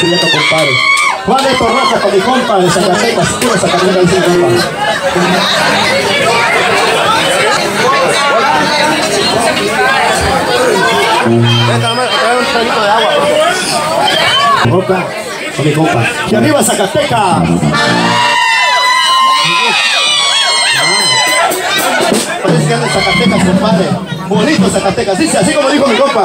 prieto, compadre. Juan Rojas con mi compa de Zacatecas, puro Zacatecas, mi compa. Con mi compa. Y arriba Zacatecas. Parece que anda Zacatecas, compadre. Bonito Zacatecas, dice así como dijo mi compa.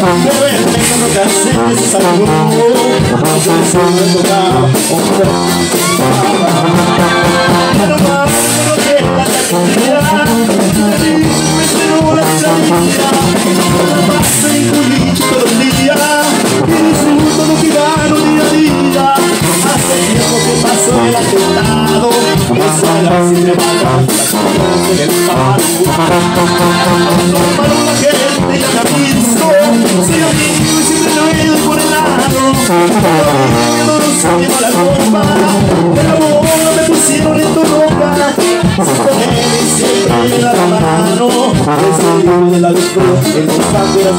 mandó Pero el negro no cansé se salvó Yo le suelo tocar Pero más no queda la comida Me espero la salida No pasa en culicho todo el día Y disfruto lo que día a día Hace tiempo que pasó el atentado Eso era si en el palo Normal la me da la mano el de la después El buscando era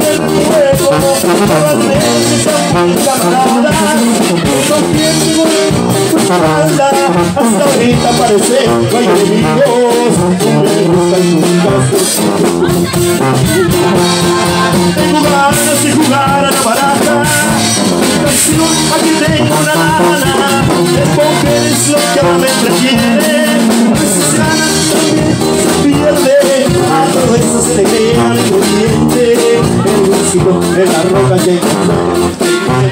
del fuego Todas veces a mi camarada No pienso espalda Hasta ahorita parece enemigos tengo una lana El póker es lo que ahora me entretiene Esas ganas también se pierde A todo eso se le crea el corriente El músico de la roca que ¡Ahí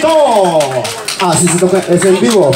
compadrito! Así se toca, es en vivo.